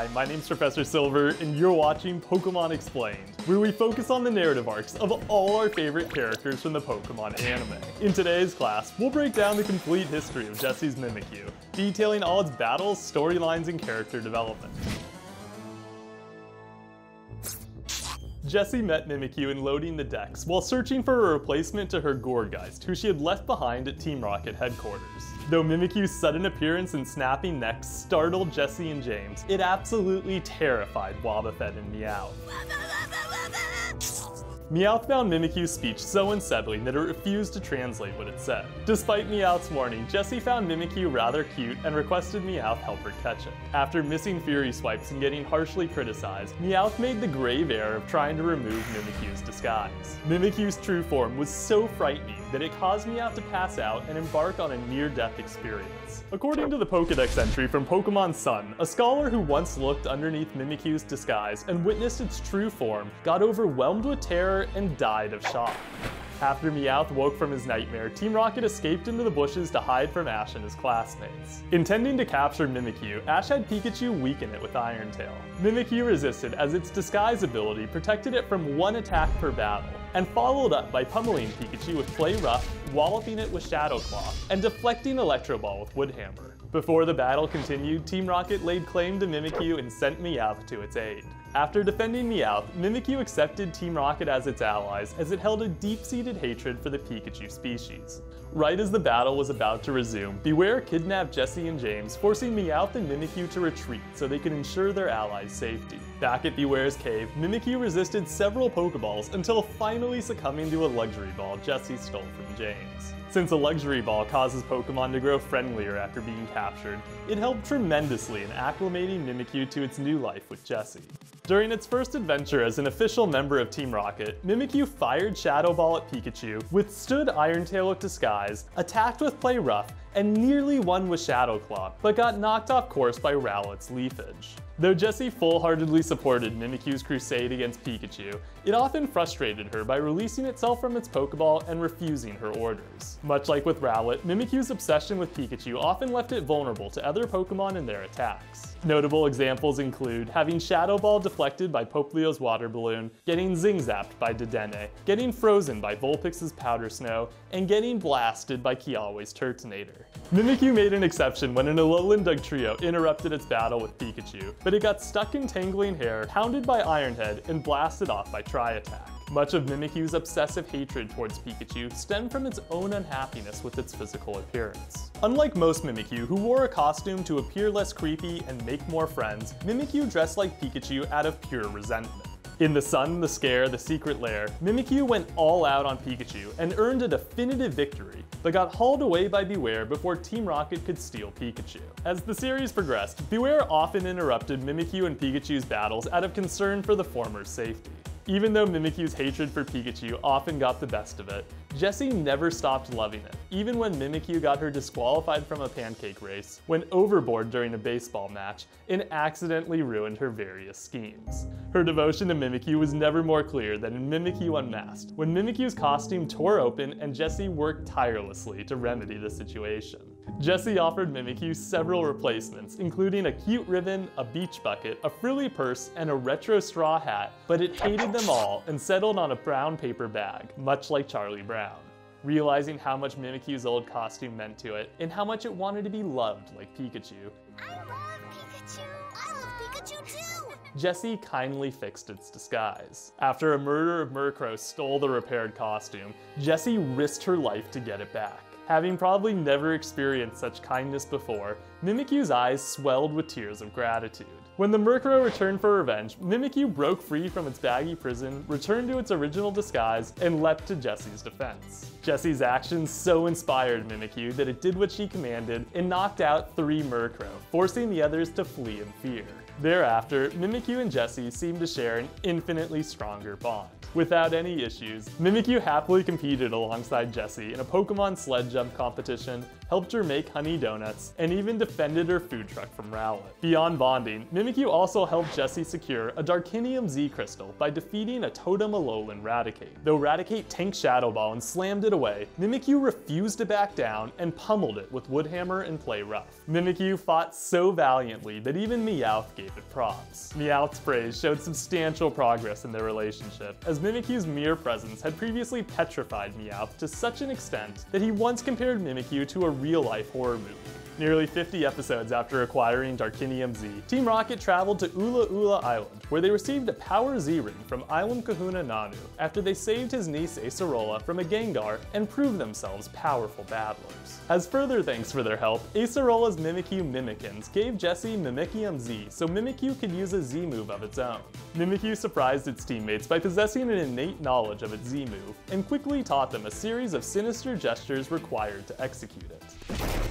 Hi, my name's Professor Silver, and you're watching Pokemon Explained, where we focus on the narrative arcs of all our favorite characters from the Pokemon anime. In today's class, we'll break down the complete history of Jessie's Mimikyu, detailing all its battles, storylines, and character development. Jessie met Mimikyu in loading the Dex while searching for a replacement to her Gourgeist, who she had left behind at Team Rocket headquarters. Though Mimikyu's sudden appearance and snappy necks startled Jessie and James, it absolutely terrified Wobbuffet and Meow. Meowth found Mimikyu's speech so unsettling that it refused to translate what it said. Despite Meowth's warning, Jessie found Mimikyu rather cute and requested Meowth help her catch it. After missing Fury Swipes and getting harshly criticized, Meowth made the grave error of trying to remove Mimikyu's disguise. Mimikyu's true form was so frightening that it caused Meowth to pass out and embark on a near-death experience. According to the Pokedex entry from Pokemon Sun, a scholar who once looked underneath Mimikyu's disguise and witnessed its true form got overwhelmed with terror and died of shock. After Meowth woke from his nightmare, Team Rocket escaped into the bushes to hide from Ash and his classmates. Intending to capture Mimikyu, Ash had Pikachu weaken it with Iron Tail. Mimikyu resisted as its disguise ability protected it from one attack per battle, and followed up by pummeling Pikachu with Play Rough, walloping it with Shadow Claw, and deflecting Electro Ball with Wood Hammer. Before the battle continued, Team Rocket laid claim to Mimikyu and sent Meowth to its aid. After defending Meowth, Mimikyu accepted Team Rocket as its allies as it held a deep-seated hatred for the Pikachu species. Right as the battle was about to resume, Bewear kidnapped Jessie and James, forcing Meowth and Mimikyu to retreat so they could ensure their allies' safety. Back at Bewear's cave, Mimikyu resisted several Pokeballs until finally succumbing to a Luxury Ball Jessie stole from James. Since a Luxury Ball causes Pokemon to grow friendlier after being captured, it helped tremendously in acclimating Mimikyu to its new life with Jessie. During its first adventure as an official member of Team Rocket, Mimikyu fired Shadow Ball at Pikachu, withstood Iron Tail with Disguise, attacked with Play Rough, and nearly won with Shadow Claw, but got knocked off course by Rowlet's Leafage. Though Jessie full-heartedly supported Mimikyu's crusade against Pikachu, it often frustrated her by releasing itself from its Pokeball and refusing her orders. Much like with Rowlet, Mimikyu's obsession with Pikachu often left it vulnerable to other Pokemon and their attacks. Notable examples include having Shadow Ball deflected by Poplio's Water Balloon, getting Zing Zapped by Dedenne, getting frozen by Vulpix's Powder Snow, and getting blasted by Kiawe's Turtonator. Mimikyu made an exception when an Alolan Dugtrio interrupted its battle with Pikachu, but it got stuck in tangling hair, pounded by Ironhead, and blasted off by Tri-Attack. Much of Mimikyu's obsessive hatred towards Pikachu stemmed from its own unhappiness with its physical appearance. Unlike most Mimikyu, who wore a costume to appear less creepy and make more friends, Mimikyu dressed like Pikachu out of pure resentment. In The Sun, The Scare, The Secret Lair, Mimikyu went all out on Pikachu and earned a definitive victory, but got hauled away by Bewear before Team Rocket could steal Pikachu. As the series progressed, Bewear often interrupted Mimikyu and Pikachu's battles out of concern for the former's safety. Even though Mimikyu's hatred for Pikachu often got the best of it, Jessie never stopped loving it, even when Mimikyu got her disqualified from a pancake race, went overboard during a baseball match, and accidentally ruined her various schemes. Her devotion to Mimikyu was never more clear than in Mimikyu Unmasked, when Mimikyu's costume tore open and Jessie worked tirelessly to remedy the situation. Jessie offered Mimikyu several replacements, including a cute ribbon, a beach bucket, a frilly purse, and a retro straw hat, but it hated them all and settled on a brown paper bag, much like Charlie Brown. Realizing how much Mimikyu's old costume meant to it, and how much it wanted to be loved like Pikachu, I love Pikachu. I love Pikachu too. Jessie kindly fixed its disguise. After a murder of Murkrow stole the repaired costume, Jessie risked her life to get it back. Having probably never experienced such kindness before, Mimikyu's eyes swelled with tears of gratitude. When the Murkrow returned for revenge, Mimikyu broke free from its baggy prison, returned to its original disguise, and leapt to Jessie's defense. Jessie's actions so inspired Mimikyu that it did what she commanded and knocked out three Murkrow, forcing the others to flee in fear. Thereafter, Mimikyu and Jessie seemed to share an infinitely stronger bond. Without any issues, Mimikyu happily competed alongside Jessie in a Pokemon sled jump competition, helped her make honey donuts, and even defended her food truck from Rowlet. Beyond bonding, Mimikyu also helped Jessie secure a Darkinium Z crystal by defeating a Totem Alolan Raticate. Though Raticate tanked Shadow Ball and slammed it away, Mimikyu refused to back down and pummeled it with Wood Hammer and Play Rough. Mimikyu fought so valiantly that even Meowth gave it props. Meowth's praise showed substantial progress in their relationship, as Mimikyu's mere presence had previously petrified Meowth to such an extent that he once compared Mimikyu to a real-life horror movie. Nearly 50 episodes after acquiring Darkinium Z, Team Rocket traveled to Ula Ula Island, where they received a Power Z-Ring from Island Kahuna Nanu after they saved his niece Acerola from a Gengar and proved themselves powerful battlers. As further thanks for their help, Acerola's Mimikyu Mimikins gave Jessie Mimikium Z so Mimikyu could use a Z move of its own. Mimikyu surprised its teammates by possessing an innate knowledge of its Z move, and quickly taught them a series of sinister gestures required to execute it.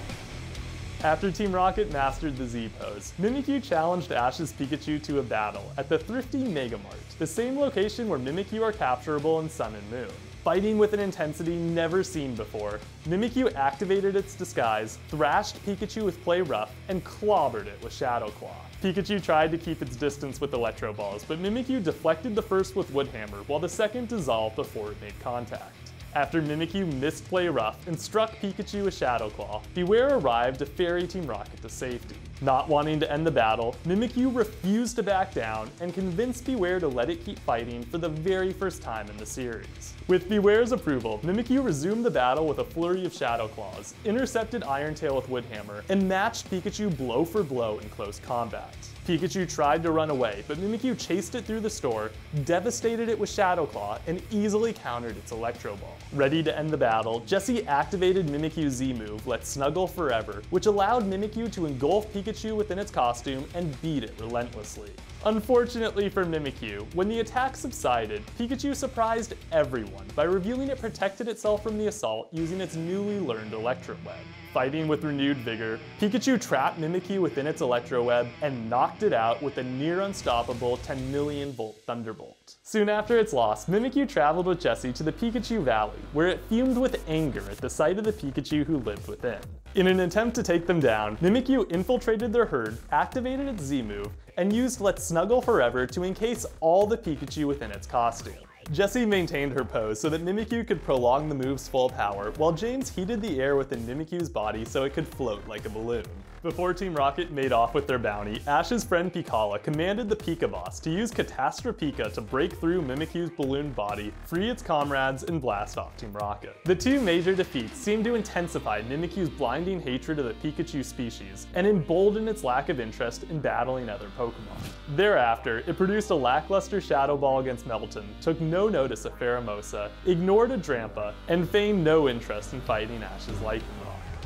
After Team Rocket mastered the Z-pose, Mimikyu challenged Ash's Pikachu to a battle at the Thrifty Mega Mart, the same location where Mimikyu are capturable in Sun and Moon. Fighting with an intensity never seen before, Mimikyu activated its disguise, thrashed Pikachu with Play Rough, and clobbered it with Shadow Claw. Pikachu tried to keep its distance with Electro Balls, but Mimikyu deflected the first with Wood Hammer, while the second dissolved before it made contact. After Mimikyu missed Play Rough and struck Pikachu with Shadow Claw, Bewear arrived to ferry Team Rocket to safety. Not wanting to end the battle, Mimikyu refused to back down and convinced Bewear to let it keep fighting for the very first time in the series. With Bewear's approval, Mimikyu resumed the battle with a flurry of Shadow Claws, intercepted Iron Tail with Wood Hammer, and matched Pikachu blow for blow in close combat. Pikachu tried to run away, but Mimikyu chased it through the store, devastated it with Shadow Claw, and easily countered its Electro Ball. Ready to end the battle, Jessie activated Mimikyu's Z move, Let's Snuggle Forever, which allowed Mimikyu to engulf Pikachu within its costume and beat it relentlessly. Unfortunately for Mimikyu, when the attack subsided, Pikachu surprised everyone by revealing it protected itself from the assault using its newly learned Electro Web. Fighting with renewed vigor, Pikachu trapped Mimikyu within its Electro Web and knocked it out with a near unstoppable 10 million volt Thunderbolt. Soon after its loss, Mimikyu traveled with Jessie to the Pikachu Valley, where it fumed with anger at the sight of the Pikachu who lived within. In an attempt to take them down, Mimikyu infiltrated their herd, activated its Z move, and used Let's Snuggle Forever to encase all the Pikachu within its costume. Jessie maintained her pose so that Mimikyu could prolong the move's full power, while James heated the air within Mimikyu's body so it could float like a balloon. Before Team Rocket made off with their bounty, Ash's friend Pikala commanded the Pika Boss to use Catastropika to break through Mimikyu's balloon body, free its comrades, and blast off Team Rocket. The two major defeats seemed to intensify Mimikyu's blinding hatred of the Pikachu species, and embolden its lack of interest in battling other Pokemon. Thereafter, it produced a lackluster Shadow Ball against Meltan, took no notice of Pheromosa, ignored a Drampa, and feigned no interest in fighting Ash's Lycanroc.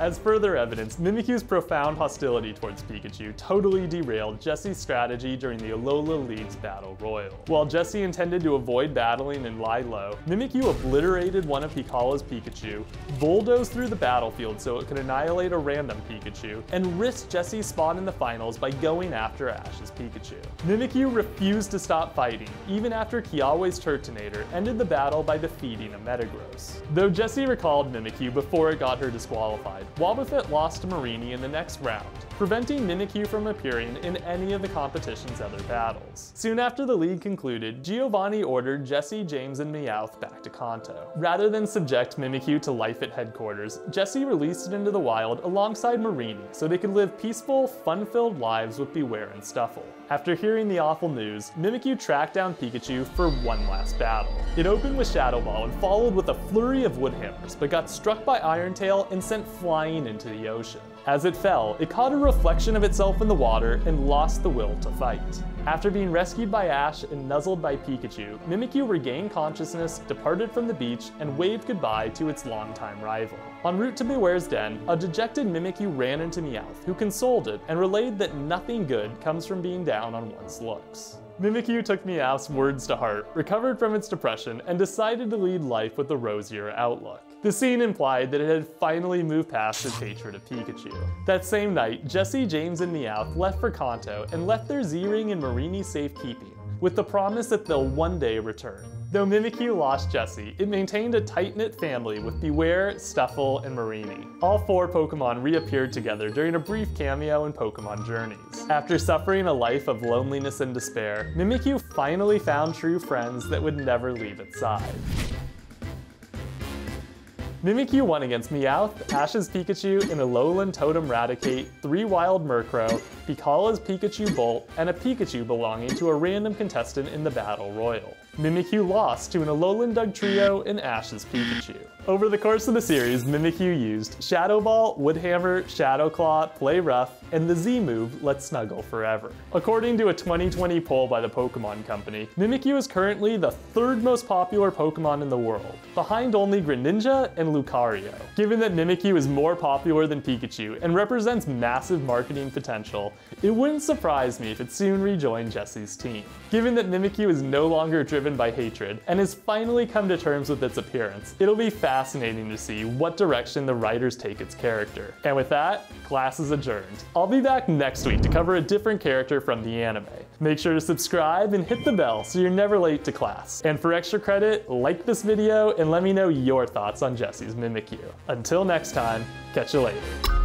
As further evidence, Mimikyu's profound hostility towards Pikachu totally derailed Jessie's strategy during the Alola League's Battle Royal. While Jessie intended to avoid battling and lie low, Mimikyu obliterated one of Pikala's Pikachu, bulldozed through the battlefield so it could annihilate a random Pikachu, and risked Jessie's spot in the finals by going after Ash's Pikachu. Mimikyu refused to stop fighting, even after Kiawe's Turtonator ended the battle by defeating a Metagross. Though Jessie recalled Mimikyu before it got her disqualified, Wobbuffet lost to Mareanie in the next round, preventing Mimikyu from appearing in any of the competition's other battles. Soon after the league concluded, Giovanni ordered Jessie, James, and Meowth back to Kanto. Rather than subject Mimikyu to life at headquarters, Jessie released it into the wild alongside Mareanie so they could live peaceful, fun-filled lives with Bewear and Stufful. After hearing the awful news, Mimikyu tracked down Pikachu for one last battle. It opened with Shadow Ball and followed with a flurry of Wood Hammers, but got struck by Iron Tail and sent flying into the ocean. As it fell, it caught a reflection of itself in the water and lost the will to fight. After being rescued by Ash and nuzzled by Pikachu, Mimikyu regained consciousness, departed from the beach, and waved goodbye to its longtime rival. En route to Bewear's den, a dejected Mimikyu ran into Meowth, who consoled it and relayed that nothing good comes from being down on one's looks. Mimikyu took Meowth's words to heart, recovered from its depression, and decided to lead life with a rosier outlook. The scene implied that it had finally moved past its hatred of Pikachu. That same night, Jessie, James, and Meowth left for Kanto and left their Z-Ring in Mareanie's safekeeping, with the promise that they'll one day return. Though Mimikyu lost Jessie, it maintained a tight-knit family with Bewear, Stufful, and Mareanie. All four Pokemon reappeared together during a brief cameo in Pokemon Journeys. After suffering a life of loneliness and despair, Mimikyu finally found true friends that would never leave its side. Mimikyu won against Meowth, Ash's Pikachu, and Alolan Totem Raticate, three Wild Murkrow, Pikala's Pikachu Bolt, and a Pikachu belonging to a random contestant in the Battle Royal. Mimikyu lost to an Alolan Dugtrio and Ash's Pikachu. Over the course of the series, Mimikyu used Shadow Ball, Woodhammer, Shadow Claw, Play Rough, and the Z move, Let's Snuggle Forever. According to a 2020 poll by the Pokemon Company, Mimikyu is currently the third most popular Pokemon in the world, behind only Greninja and Lucario. Given that Mimikyu is more popular than Pikachu and represents massive marketing potential, it wouldn't surprise me if it soon rejoined Jessie's team. Given that Mimikyu is no longer driven by hatred and has finally come to terms with its appearance, it'll be fascinating to see what direction the writers take its character. And with that, class is adjourned. I'll be back next week to cover a different character from the anime. Make sure to subscribe and hit the bell so you're never late to class. And for extra credit, like this video and let me know your thoughts on Jessie's Mimikyu. Until next time, catch you later.